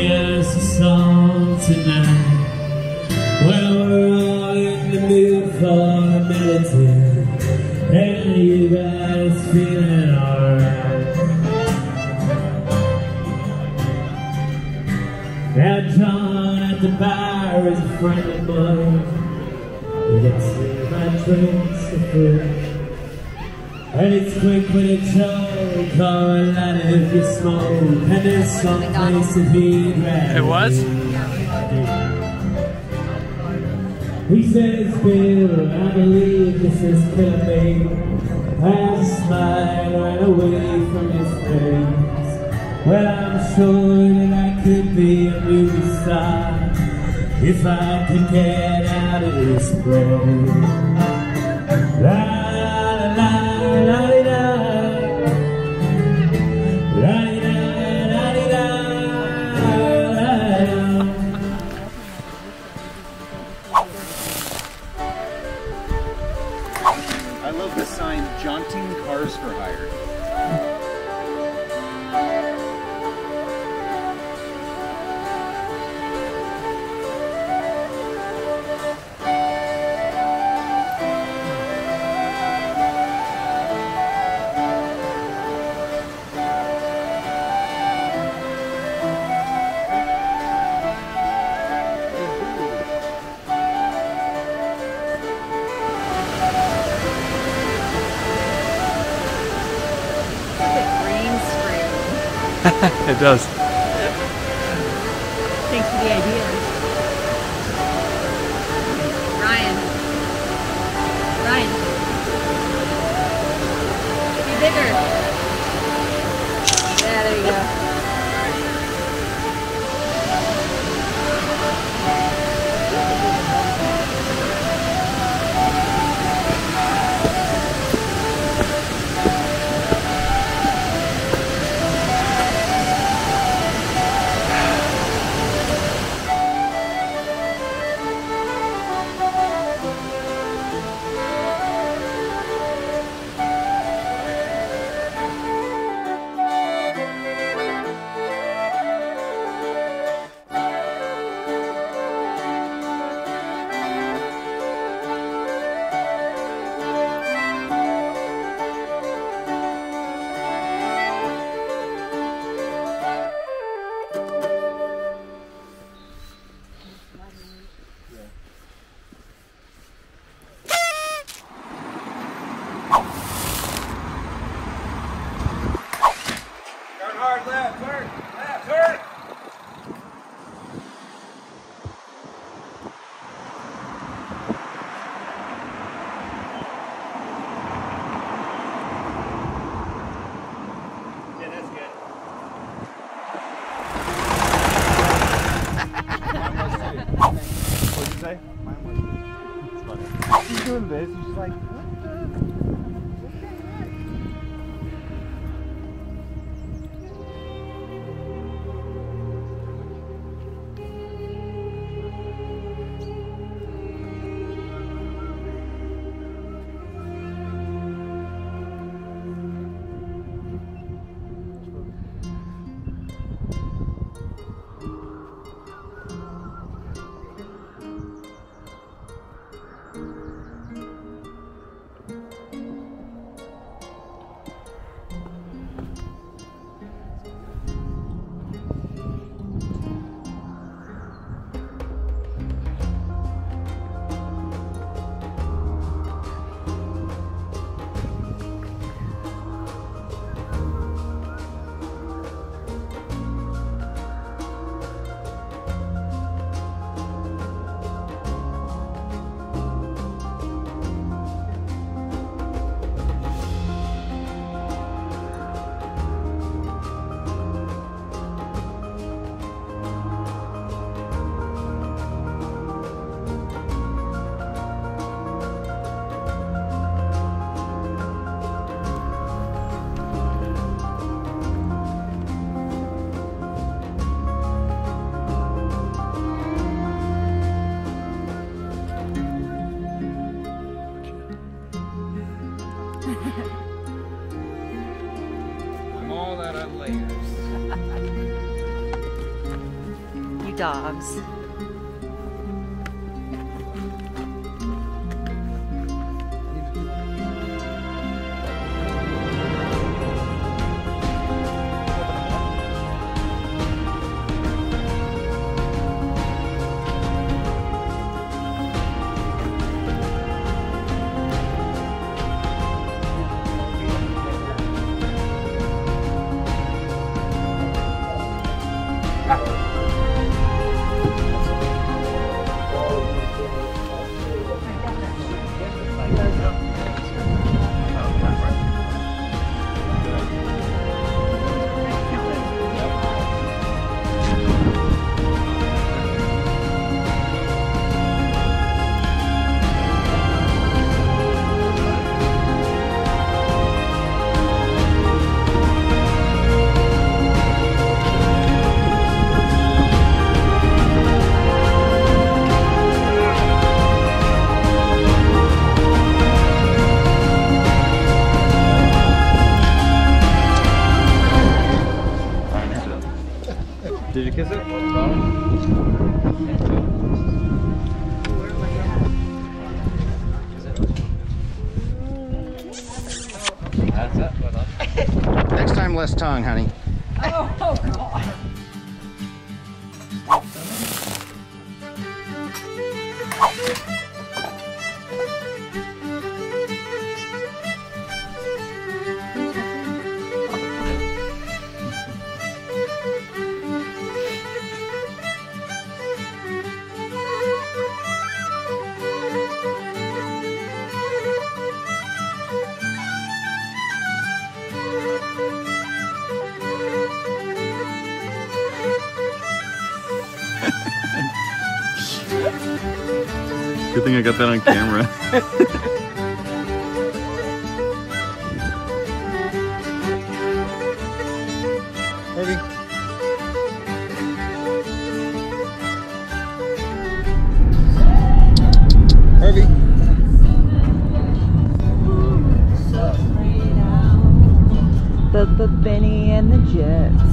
Us a song tonight. Well, we're all in the mood for a melody. And you guys feeling alright. Now John at the bar is a friend of mine. Let's see my drinks are full. And it's quick when it's all call a lot if you smoke. And there's some place that he'd It was? He says, Bill, I believe this is killing me. A smile ran away from his face. Well, I'm sure that I could be a movie star if I could get out of this place. It does. Dogs. Kiss it? Next time, less tongue, honey. Good thing I got that on camera. Harvey. Harvey. The, the Benny and the Jets.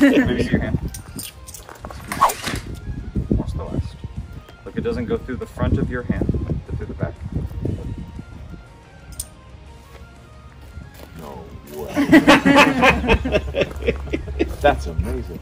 Still last. Look, it doesn't go through the front of your hand, but through the back. No way. That's amazing.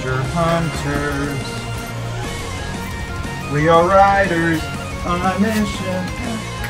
Treasure hunters. We are riders on a mission.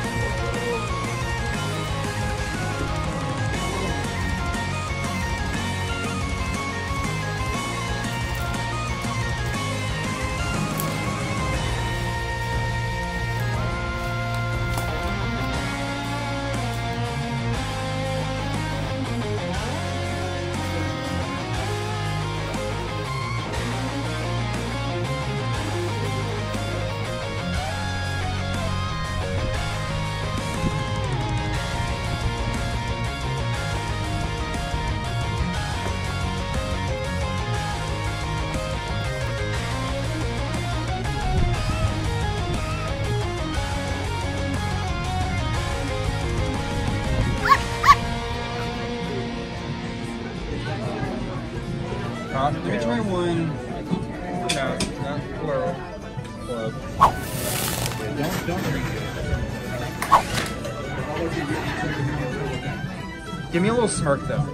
Give me a little smirk though.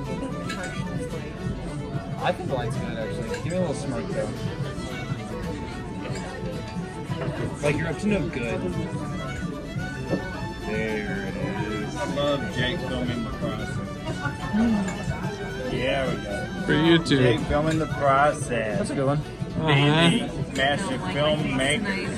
I think the line's good actually. Give me a little smirk though. Like you're up to no good. There it is. I love Jake filming the process. Yeah, we go. For YouTube. Jake filming the process. That's a good one. Baby, uh-huh. master filmmaker. Nice.